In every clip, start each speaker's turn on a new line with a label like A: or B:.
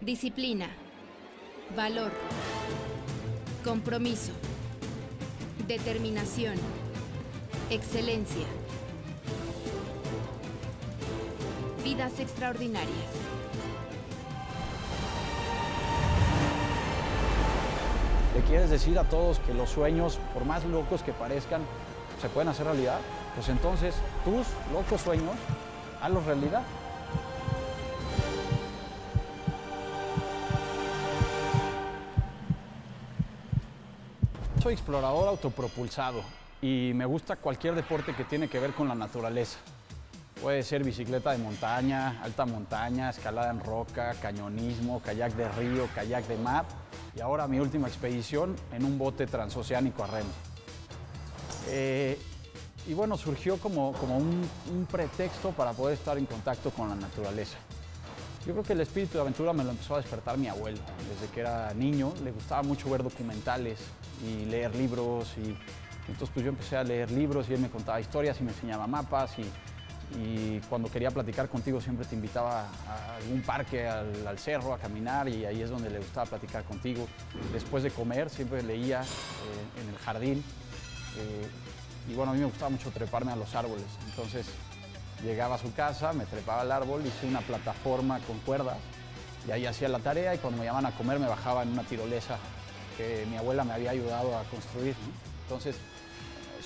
A: Disciplina. Valor. Compromiso. Determinación. Excelencia. Vidas extraordinarias.
B: ¿Le quieres decir a todos que los sueños, por más locos que parezcan, se pueden hacer realidad? Pues entonces tus locos sueños, hazlos realidad. Soy explorador autopropulsado y me gusta cualquier deporte que tiene que ver con la naturaleza. Puede ser bicicleta de montaña, alta montaña, escalada en roca, cañonismo, kayak de río, kayak de mar y ahora mi última expedición en un bote transoceánico a remo. Eh, y bueno, surgió como, como un, un pretexto para poder estar en contacto con la naturaleza. Yo creo que el espíritu de aventura me lo empezó a despertar mi abuelo. Desde que era niño le gustaba mucho ver documentales y leer libros. Y entonces pues yo empecé a leer libros y él me contaba historias y me enseñaba mapas. Y, cuando quería platicar contigo siempre te invitaba a algún parque, al, al, cerro, a caminar y ahí es donde le gustaba platicar contigo. Después de comer siempre leía eh, en el jardín. Eh, y bueno, a mí me gustaba mucho treparme a los árboles. Entonces Llegaba a su casa, me trepaba al árbol, hice una plataforma con cuerdas y ahí hacía la tarea y cuando me llamaban a comer me bajaba en una tirolesa que mi abuela me había ayudado a construir. Entonces,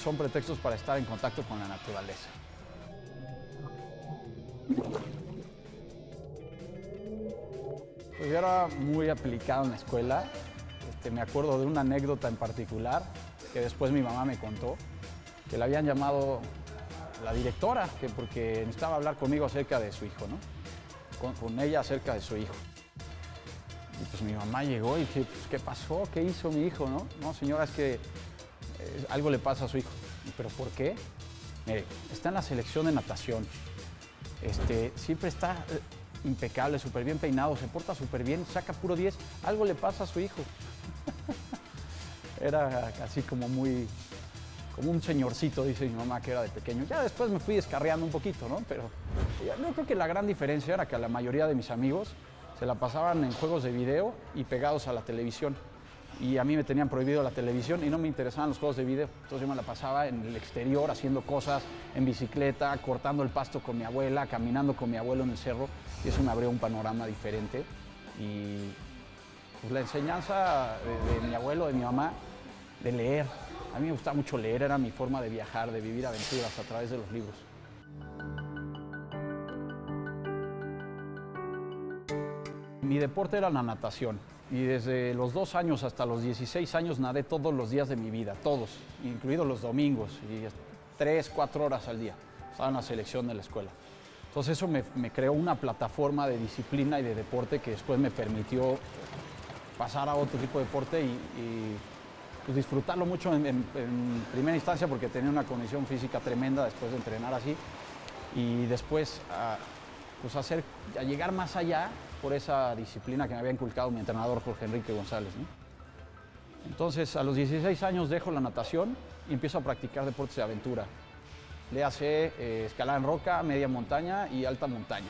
B: son pretextos para estar en contacto con la naturaleza. Pues yo era muy aplicado en la escuela. Este, me acuerdo de una anécdota en particular que después mi mamá me contó, que le habían llamado la directora, que porque necesitaba hablar conmigo acerca de su hijo, ¿no? Con, ella acerca de su hijo. Y pues mi mamá llegó y dije, pues, ¿qué pasó? ¿Qué hizo mi hijo, no? No, señora, es que eh, algo le pasa a su hijo. ¿Pero por qué? Mire, está en la selección de natación. Este, siempre está eh, impecable, súper bien peinado, se porta súper bien, saca puro 10. Algo le pasa a su hijo. Era así como muy, como un señorcito, dice mi mamá que era de pequeño. Ya después me fui descarriando un poquito, ¿no? Pero yo creo que la gran diferencia era que a la mayoría de mis amigos se la pasaban en juegos de video y pegados a la televisión. Y a mí me tenían prohibido la televisión y no me interesaban los juegos de video. Entonces yo me la pasaba en el exterior haciendo cosas, en bicicleta, cortando el pasto con mi abuela, caminando con mi abuelo en el cerro. Y eso me abrió un panorama diferente. Y pues, la enseñanza de, de mi abuelo, de mi mamá, de leer, a mí me gustaba mucho leer, era mi forma de viajar, de vivir aventuras a través de los libros. Mi deporte era la natación y desde los dos años hasta los 16 años nadé todos los días de mi vida, todos, incluidos los domingos y tres, cuatro horas al día. Estaba en la selección de la escuela. Entonces eso me, creó una plataforma de disciplina y de deporte que después me permitió pasar a otro tipo de deporte y pues disfrutarlo mucho en, primera instancia porque tenía una condición física tremenda después de entrenar así y después a, pues hacer, llegar más allá por esa disciplina que me había inculcado mi entrenador Jorge Enrique González. Entonces a los 16 años dejo la natación y empiezo a practicar deportes de aventura. Le hace eh, en roca, media montaña y alta montaña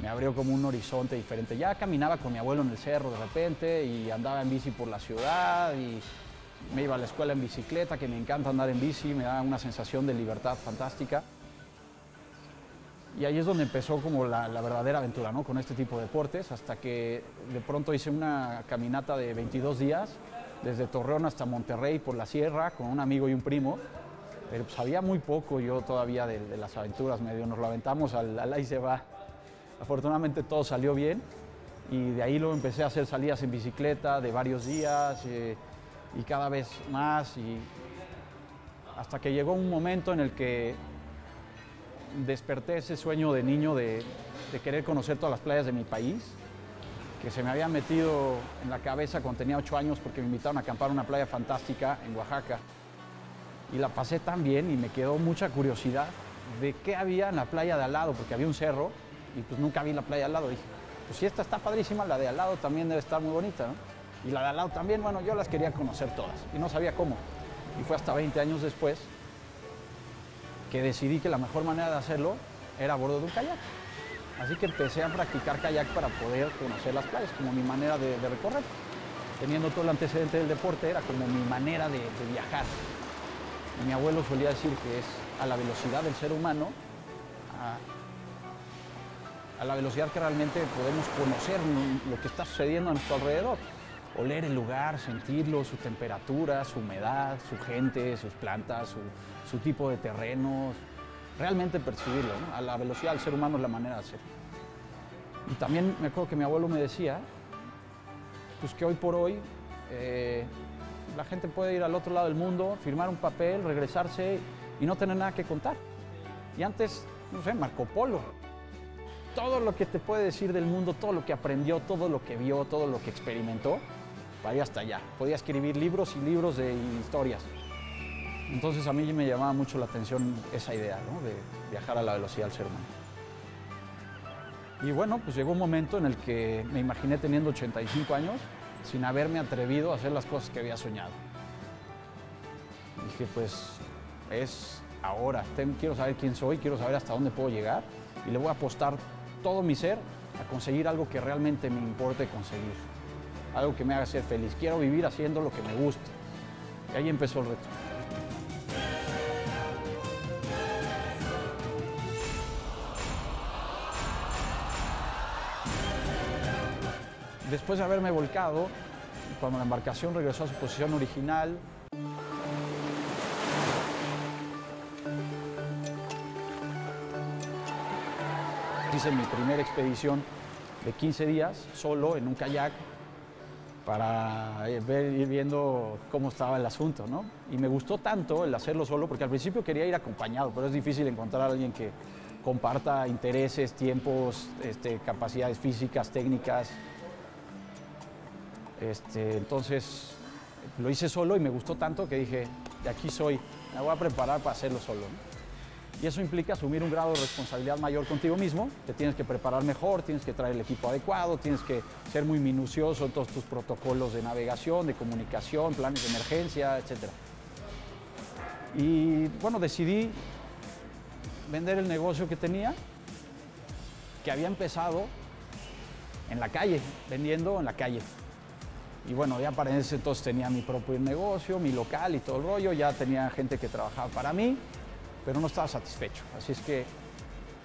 B: me abrió como un horizonte diferente. Ya caminaba con mi abuelo en el cerro de repente y andaba en bici por la ciudad y me iba a la escuela en bicicleta, que me encanta andar en bici, me da una sensación de libertad fantástica. Y ahí es donde empezó como la, verdadera aventura, ¿no? Con este tipo de deportes, hasta que de pronto hice una caminata de 22 días, desde Torreón hasta Monterrey por la sierra, con un amigo y un primo. Pero sabía muy poco yo todavía de, las aventuras, medio nos lo aventamos al, al. Afortunadamente todo salió bien y de ahí luego empecé a hacer salidas en bicicleta de varios días eh, y cada vez más y hasta que llegó un momento en el que desperté ese sueño de niño de, de, querer conocer todas las playas de mi país, que se me había metido en la cabeza cuando tenía ocho años porque me invitaron a acampar a una playa fantástica en Oaxaca. Y la pasé tan bien y me quedó mucha curiosidad de qué había en la playa de al lado, porque había un cerro y pues nunca vi la playa al lado. Dije, pues si esta está padrísima, la de al lado también debe estar muy bonita. Y la de al lado también, bueno, yo las quería conocer todas y no sabía cómo. Y fue hasta 20 años después que decidí que la mejor manera de hacerlo era a bordo de un kayak. Así que empecé a practicar kayak para poder conocer las playas, como mi manera de, recorrer. Teniendo todo el antecedente del deporte, era como mi manera de, viajar. Y mi abuelo solía decir que es a la velocidad del ser humano, a la velocidad que realmente podemos conocer lo que está sucediendo a nuestro alrededor. Oler el lugar, sentirlo, su temperatura, su humedad, su gente, sus plantas, su, tipo de terrenos, realmente percibirlo. A la velocidad del ser humano es la manera de hacerlo. Y también me acuerdo que mi abuelo me decía, pues que hoy por hoy eh, la gente puede ir al otro lado del mundo, firmar un papel, regresarse y no tener nada que contar. Y antes, no sé, Marco Polo. Todo lo que te puede decir del mundo, todo lo que aprendió, todo lo que vio, todo lo que experimentó, para ir hasta allá. Podía escribir libros y libros de historias. Entonces a mí me llamaba mucho la atención esa idea, ¿no? de viajar a la velocidad del ser humano. Y bueno, pues llegó un momento en el que me imaginé teniendo 85 años sin haberme atrevido a hacer las cosas que había soñado. Dije, pues es ahora, quiero saber quién soy, quiero saber hasta dónde puedo llegar y le voy a apostar todo mi ser a conseguir algo que realmente me importe conseguir, algo que me haga ser feliz. Quiero vivir haciendo lo que me gusta. Y ahí empezó el reto. Después de haberme volcado, cuando la embarcación regresó a su posición original, hice mi primera expedición de 15 días solo en un kayak para eh, ver, ir viendo cómo estaba el asunto, ¿no? Y me gustó tanto el hacerlo solo, porque al principio quería ir acompañado, pero es difícil encontrar a alguien que comparta intereses, tiempos, este, capacidades físicas, técnicas. Este, entonces lo hice solo y me gustó tanto que dije, de aquí soy, me voy a preparar para hacerlo solo. ¿no? Y eso implica asumir un grado de responsabilidad mayor contigo mismo, te tienes que preparar mejor, tienes que traer el equipo adecuado, tienes que ser muy minucioso en todos tus protocolos de navegación, de comunicación, planes de emergencia, etc. Y bueno, decidí vender el negocio que tenía, que había empezado en la calle, vendiendo en la calle. Y bueno, ya para ese entonces tenía mi propio negocio, mi local y todo el rollo, ya tenía gente que trabajaba para mí, pero no estaba satisfecho. Así es que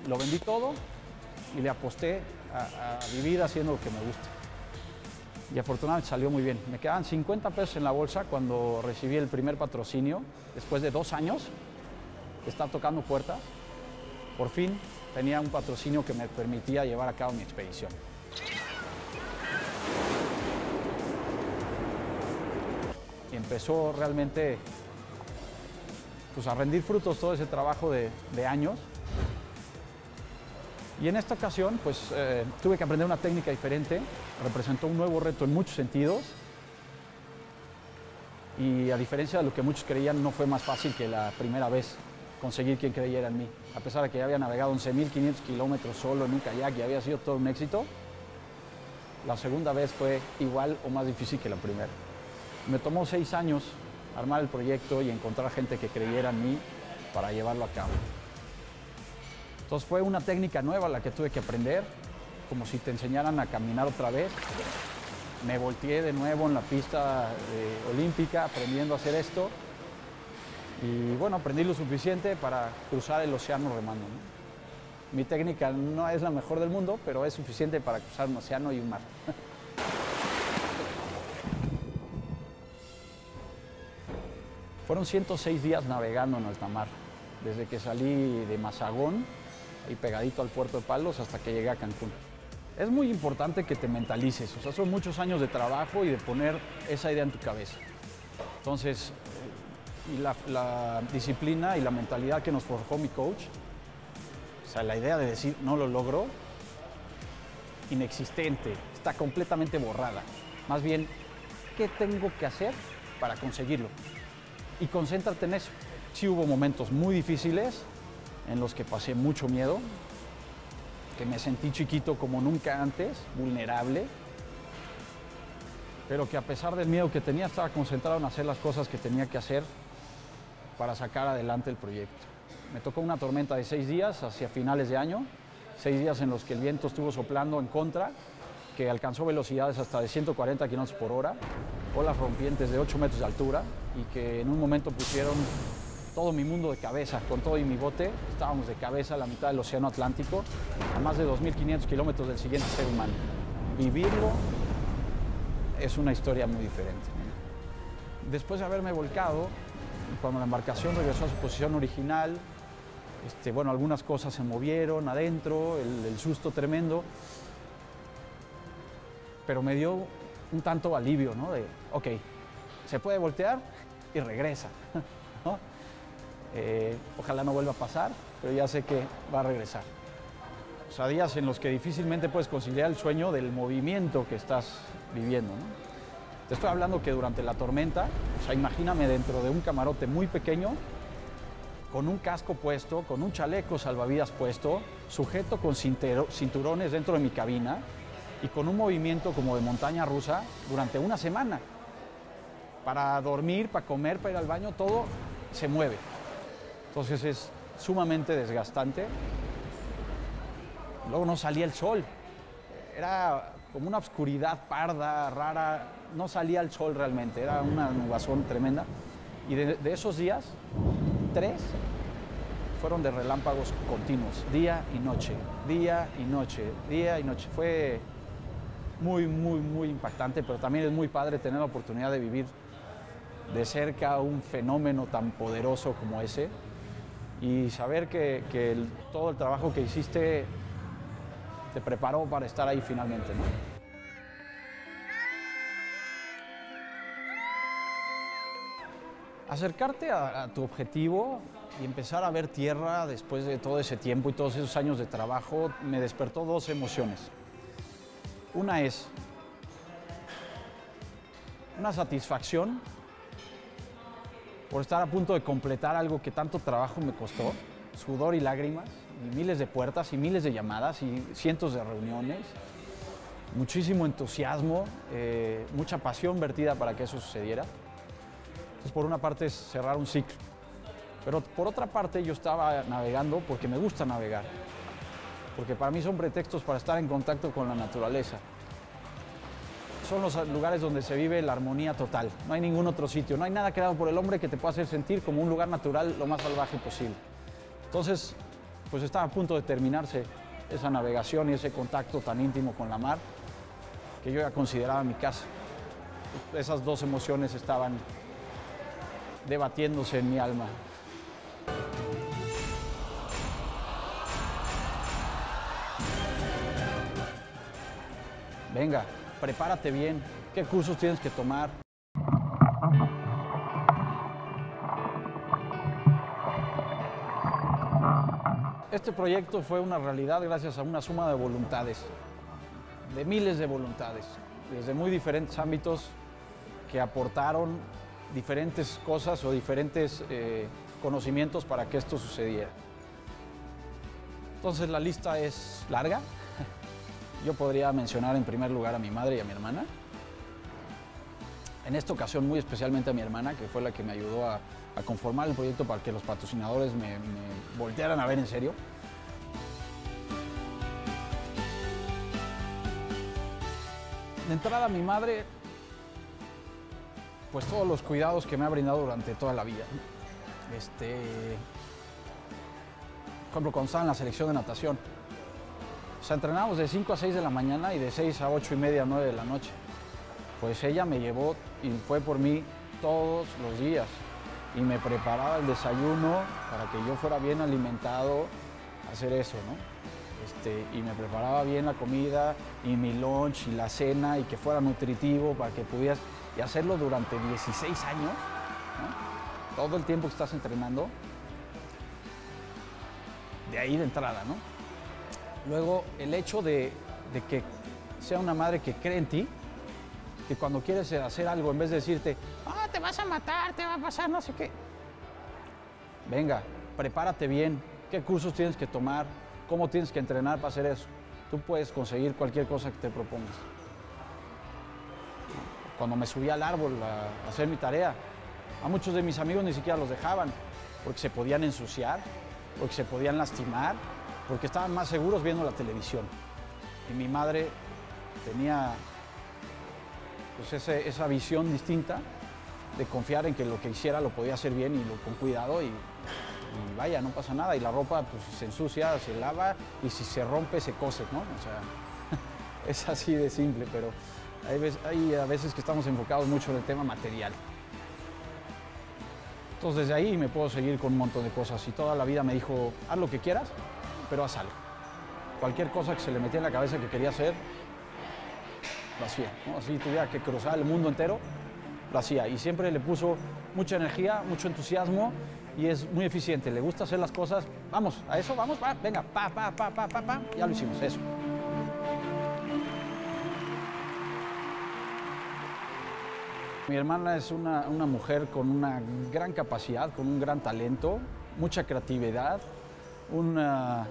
B: lo vendí todo y le aposté a, vivir haciendo lo que me gusta. Y afortunadamente salió muy bien. Me quedaban 50 pesos en la bolsa cuando recibí el primer patrocinio, después de dos años de estar tocando puertas. Por fin tenía un patrocinio que me permitía llevar a cabo mi expedición. Empezó realmente pues, a rendir frutos todo ese trabajo de, años. Y en esta ocasión, pues eh, tuve que aprender una técnica diferente, representó un nuevo reto en muchos sentidos. Y a diferencia de lo que muchos creían, no fue más fácil que la primera vez conseguir quien creyera en mí. A pesar de que ya había navegado 11.500 kilómetros solo en un kayak y había sido todo un éxito, la segunda vez fue igual o más difícil que la primera. Me tomó seis años armar el proyecto y encontrar gente que creyera en mí para llevarlo a cabo. Entonces fue una técnica nueva la que tuve que aprender, como si te enseñaran a caminar otra vez. Me volteé de nuevo en la pista eh, olímpica aprendiendo a hacer esto. Y bueno, aprendí lo suficiente para cruzar el océano remando. Mi técnica no es la mejor del mundo, pero es suficiente para cruzar un océano y un mar. Fueron 106 días navegando en alta mar, desde que salí de Mazagón, ahí pegadito al puerto de Palos, hasta que llegué a Cancún. Es muy importante que te mentalices, o sea, son muchos años de trabajo y de poner esa idea en tu cabeza. Entonces, y la disciplina y la mentalidad que nos forjó mi coach, o sea, la idea de decir no lo logro, inexistente, está completamente borrada. Más bien, ¿qué tengo que hacer para conseguirlo? Y concéntrate en eso. Sí hubo momentos muy difíciles en los que pasé mucho miedo, que me sentí chiquito como nunca antes, vulnerable, pero que a pesar del miedo que tenía estaba concentrado en hacer las cosas que tenía que hacer para sacar adelante el proyecto. Me tocó una tormenta de seis días hacia finales de año seis días en los que el viento estuvo soplando en contra, que alcanzó velocidades hasta de 140 kilómetros por hora, olas rompientes de 8 metros de altura y que en un momento pusieron todo mi mundo de cabeza, con todo y mi bote, estábamos de cabeza a la mitad del Océano Atlántico, a más de 2.500 kilómetros del siguiente ser humano. Vivirlo es una historia muy diferente. Después de haberme volcado, cuando la embarcación regresó a su posición original, este, bueno, algunas cosas se movieron adentro, el, el susto tremendo, pero me dio un tanto alivio, ¿no? De, ok, se puede voltear y regresa. Eh, ojalá no vuelva a pasar, pero ya sé que va a regresar. O sea, días en los que difícilmente puedes conciliar el sueño del movimiento que estás viviendo. Te estoy hablando que durante la tormenta, o sea, imagíname dentro de un camarote muy pequeño, con un casco puesto, con un chaleco salvavidas puesto, sujeto con cinturones dentro de mi cabina y con un movimiento como de montaña rusa durante una semana. Para dormir, para comer, para ir al baño, todo se mueve. Entonces es sumamente desgastante. Luego no salía el sol. Era como una oscuridad parda, rara. No salía el sol realmente. Era una nubazón tremenda. Y de, de esos días, tres fueron de relámpagos continuos, día y noche, día y noche, día y noche. Fue muy, muy, muy impactante, pero también es muy padre tener la oportunidad de vivir de cerca un fenómeno tan poderoso como ese y saber que, que todo el trabajo que hiciste te preparó para estar ahí finalmente. Acercarte a, a tu objetivo y empezar a ver tierra después de todo ese tiempo y todos esos años de trabajo me despertó dos emociones. Una es una satisfacción por estar a punto de completar algo que tanto trabajo me costó, sudor y lágrimas, y miles de puertas y miles de llamadas y cientos de reuniones, muchísimo entusiasmo, eh, mucha pasión vertida para que eso sucediera. Entonces, por una parte es cerrar un ciclo, pero por otra parte yo estaba navegando porque me gusta navegar, porque para mí son pretextos para estar en contacto con la naturaleza son los lugares donde se vive la armonía total. No hay ningún otro sitio, no hay nada creado por el hombre que te pueda hacer sentir como un lugar natural lo más salvaje posible. Entonces, pues estaba a punto de terminarse esa navegación y ese contacto tan íntimo con la mar que yo ya consideraba mi casa. Esas dos emociones estaban debatiéndose en mi alma. Venga, prepárate bien. ¿Qué cursos tienes que tomar? Este proyecto fue una realidad gracias a una suma de voluntades, de miles de voluntades, desde muy diferentes ámbitos que aportaron diferentes cosas o diferentes eh, conocimientos para que esto sucediera. Entonces la lista es larga. Yo podría mencionar en primer lugar a mi madre y a mi hermana. En esta ocasión muy especialmente a mi hermana, que fue la que me ayudó a, conformar el proyecto para que los patrocinadores me, me voltearan a ver en serio. De entrada mi madre, pues todos los cuidados que me ha brindado durante toda la vida. Este, por ejemplo, cuando estaba en la selección de natación, o sea, entrenábamos de 5 a 6 de la mañana y de 6 a 8 y media, 9 de la noche. Pues ella me llevó y fue por mí todos los días y me preparaba el desayuno para que yo fuera bien alimentado, hacer eso, ¿no? Este, y me preparaba bien la comida y mi lunch y la cena y que fuera nutritivo para que pudieras y hacerlo durante 16 años, ¿no? todo el tiempo que estás entrenando, de ahí de entrada, ¿no? Luego, el hecho de, de que sea una madre que cree en ti, que cuando quieres hacer algo, en vez de decirte, ah, te vas a matar, te va a pasar no sé qué, venga, prepárate bien, qué cursos tienes que tomar, cómo tienes que entrenar para hacer eso. Tú puedes conseguir cualquier cosa que te propongas. Cuando me subí al árbol a hacer mi tarea, a muchos de mis amigos ni siquiera los dejaban, porque se podían ensuciar, porque se podían lastimar, porque estaban más seguros viendo la televisión. Y mi madre tenía pues, ese- esa visión distinta de confiar en que lo que hiciera lo podía hacer bien y lo, con cuidado y, y vaya, no pasa nada. Y la ropa pues, se ensucia, se lava y si se rompe se cose, ¿no? O sea, es así de simple, pero hay, vez- hay a veces que estamos enfocados mucho en el tema material. Entonces desde ahí me puedo seguir con un montón de cosas y toda la vida me dijo, haz lo que quieras, pero haz algo. Cualquier cosa que se le metía en la cabeza que quería hacer, lo hacía. Así tuviera que cruzar el mundo entero, lo hacía. Y siempre le puso mucha energía, mucho entusiasmo y es muy eficiente. Le gusta hacer las cosas. Vamos, a eso, vamos, va, venga, pa, pa, pa, pa, pa, pa. Ya lo hicimos, eso. Mi hermana es una, una mujer con una gran capacidad, con un gran talento, mucha creatividad, un ah,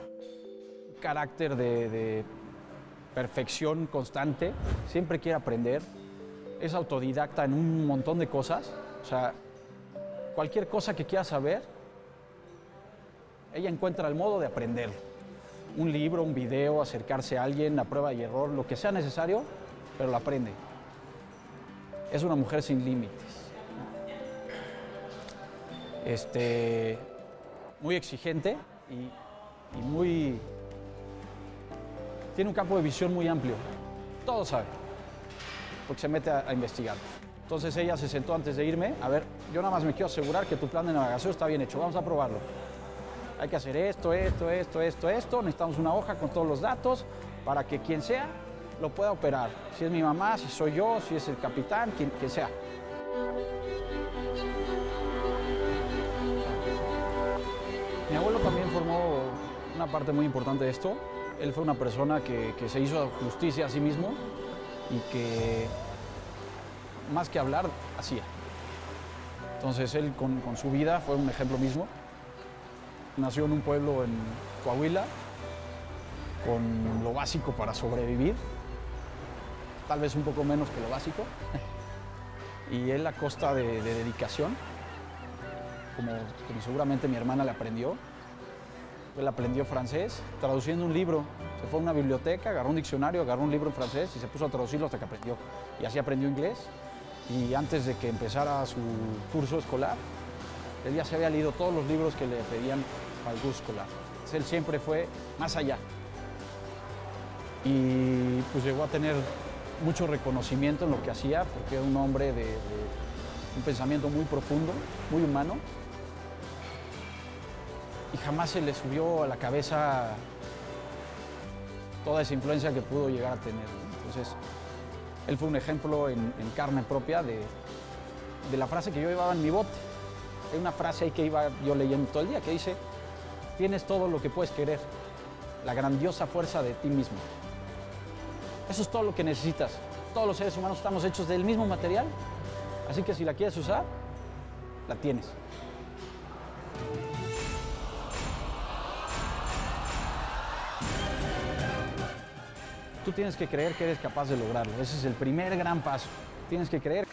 B: carácter de, perfección constante, siempre quiere aprender, es autodidacta en un montón de cosas, o sea, cualquier cosa que quiera saber, ella encuentra el modo de aprenderlo. Un libro, un video, acercarse a alguien, a prueba y error, lo que sea necesario, pero lo aprende. Es una mujer sin límites. Este, muy exigente y muy... Tiene un campo de visión muy amplio. Todo sabe, porque se mete a, investigar. Entonces ella se sentó antes de irme, a ver, yo nada más me quiero asegurar que tu plan de navegación está bien hecho, vamos a probarlo. Hay que hacer esto, esto, esto, esto, esto, necesitamos una hoja con todos los datos para que quien sea lo pueda operar. Si es mi mamá, si soy yo, si es el capitán, quien, quien sea. Mi abuelo también formó una parte muy importante de esto. Él fue una persona que, se hizo justicia a sí mismo y que más que hablar, hacía. Entonces él con, su vida fue un ejemplo mismo. Nació en un pueblo en Coahuila con lo básico para sobrevivir, tal vez un poco menos que lo básico. Y él a costa de, de dedicación, como seguramente mi hermana le aprendió, él aprendió francés traduciendo un libro. Se fue a una biblioteca, agarró un diccionario, agarró un libro en francés y se puso a traducirlo hasta que aprendió. Y así aprendió inglés. Y antes de que empezara su curso escolar, él ya se había leído todos los libros que le pedían para el curso escolar. Él siempre fue más allá. Y pues llegó a tener mucho reconocimiento en lo que hacía, porque era un hombre de un pensamiento muy profundo, muy humano. Y jamás se le subió a la cabeza toda esa influencia que pudo llegar a tener. Entonces, él fue un ejemplo en, en carne propia de, de la frase que yo llevaba en mi bote. Hay una frase ahí que iba yo leyendo todo el día que dice, tienes todo lo que puedes querer, la grandiosa fuerza de ti mismo. Eso es todo lo que necesitas. Todos los seres humanos estamos hechos del mismo material, así que si la quieres usar, la tienes. Tú tienes que creer que eres capaz de lograrlo. Ese es el primer gran paso. Tienes que creer.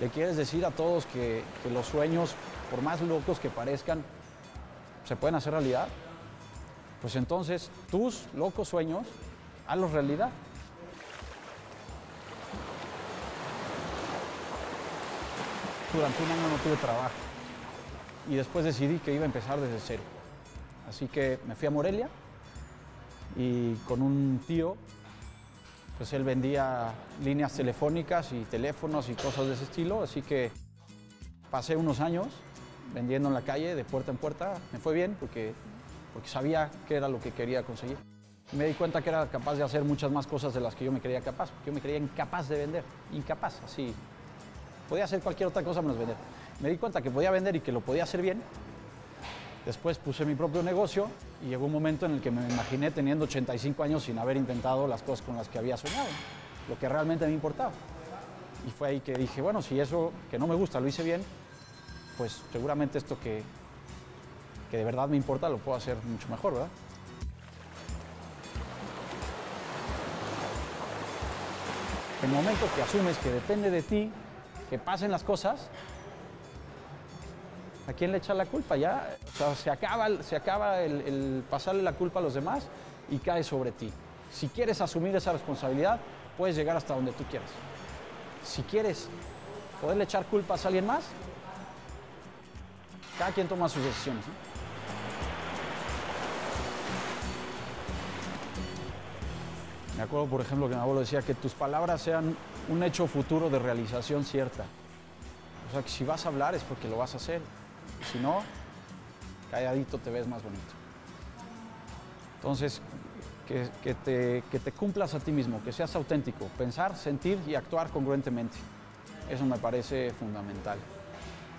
B: Le quieres decir a todos que, los sueños, por más locos que parezcan, se pueden hacer realidad. Pues entonces tus locos sueños, hazlos realidad. Durante un año no tuve trabajo y después decidí que iba a empezar desde cero. Así que me fui a Morelia y con un tío, pues él vendía líneas telefónicas y teléfonos y cosas de ese estilo, así que pasé unos años vendiendo en la calle de puerta en puerta. Me fue bien porque, porque sabía qué era lo que quería conseguir. Me di cuenta que era capaz de hacer muchas más cosas de las que yo me creía capaz, porque yo me creía incapaz de vender, incapaz, así. Podía hacer cualquier otra cosa menos vender. Me di cuenta que podía vender y que lo podía hacer bien. Después puse mi propio negocio y llegó un momento en el que me imaginé teniendo 85 años sin haber intentado las cosas con las que había soñado, lo que realmente me importaba. Y fue ahí que dije, bueno, si eso que no me gusta lo hice bien, pues seguramente esto que, que de verdad me importa lo puedo hacer mucho mejor, ¿verdad? El momento que asumes que depende de ti, que pasen las cosas, ¿a quién le echa la culpa? Ya, se acaba, se acaba el, pasarle la culpa a los demás y cae sobre ti. Si quieres asumir esa responsabilidad, puedes llegar hasta donde tú quieras. Si quieres poderle echar culpas a alguien más, cada quien toma sus decisiones. Me acuerdo, por ejemplo, que mi abuelo decía que tus palabras sean un hecho futuro de realización cierta. O sea, que si vas a hablar es porque lo vas a hacer. Si no, calladito te ves más bonito. Entonces, que te, que te cumplas a ti mismo, que seas auténtico, pensar, sentir y actuar congruentemente. Eso me parece fundamental.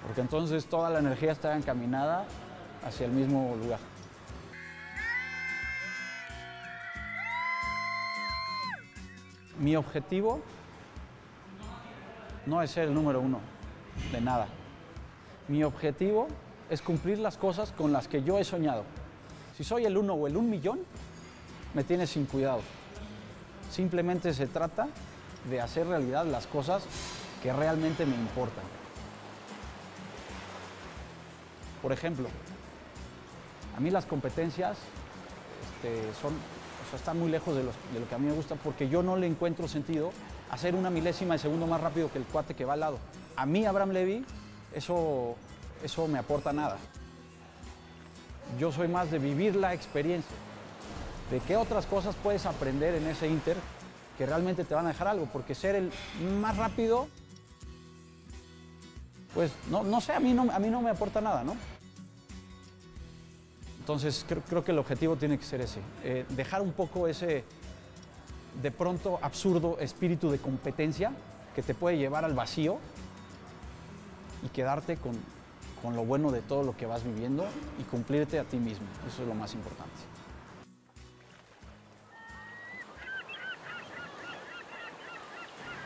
B: Porque entonces toda la energía está encaminada hacia el mismo lugar. Mi objetivo no es ser el número uno de nada. Mi objetivo es cumplir las cosas con las que yo he soñado. Si soy el uno o el un millón, me tienes sin cuidado. Simplemente se trata de hacer realidad las cosas que realmente me importan. Por ejemplo, a mí las competencias este, son, están muy lejos de, de lo que a mí me gusta porque yo no le encuentro sentido hacer una milésima de segundo más rápido que el cuate que va al lado. A mí, Abraham Levy, eso, eso me aporta nada. Yo soy más de vivir la experiencia, de qué otras cosas puedes aprender en ese inter que realmente te van a dejar algo, porque ser el más rápido, pues no, no sé, a mí no, a mí no me aporta nada, ¿no? Entonces creo, creo que el objetivo tiene que ser ese, eh, dejar un poco ese de pronto absurdo espíritu de competencia que te puede llevar al vacío y quedarte con, con lo bueno de todo lo que vas viviendo y cumplirte a ti mismo. Eso es lo más importante.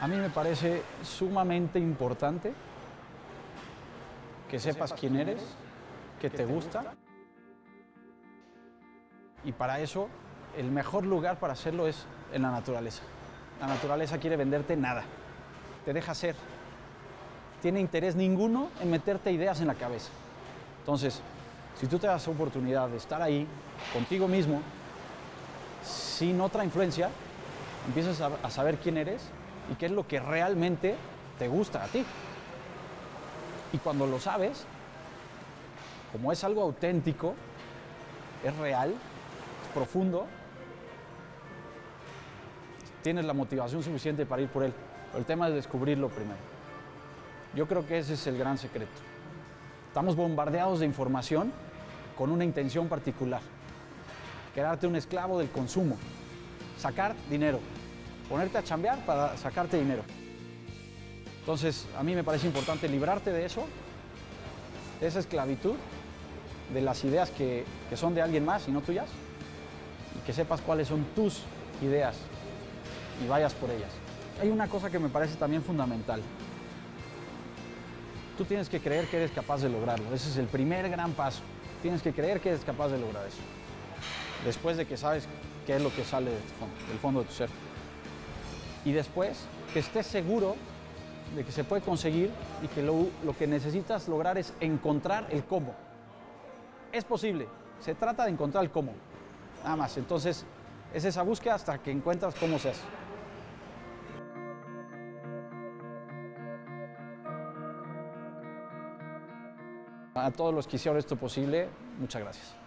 B: A mí me parece sumamente importante que sepas quién eres, que te gusta. Y para eso, el mejor lugar para hacerlo es en la naturaleza. La naturaleza quiere venderte nada, te deja ser. Tiene interés ninguno en meterte ideas en la cabeza. Entonces, si tú te das oportunidad de estar ahí contigo mismo, sin otra influencia, empiezas a, saber quién eres y qué es lo que realmente te gusta a ti. Y cuando lo sabes, como es algo auténtico, es real, es profundo, tienes la motivación suficiente para ir por él. El tema es descubrirlo primero. Yo creo que ese es el gran secreto. Estamos bombardeados de información con una intención particular. Quedarte un esclavo del consumo. Sacar dinero. Ponerte a chambear para sacarte dinero. Entonces, a mí me parece importante librarte de eso, de esa esclavitud, de las ideas que, son de alguien más y no tuyas, y que sepas cuáles son tus ideas y vayas por ellas. Hay una cosa que me parece también fundamental. Tú tienes que creer que eres capaz de lograrlo. Ese es el primer gran paso. Tienes que creer que eres capaz de lograr eso. Después de que sabes qué es lo que sale del fondo de tu ser. Y después, que estés seguro de que se puede conseguir y que lo, lo que necesitas lograr es encontrar el cómo. Es posible. Se trata de encontrar el cómo. Nada más. Entonces, es esa búsqueda hasta que encuentras cómo se hace. A todos los que hicieron esto posible, muchas gracias.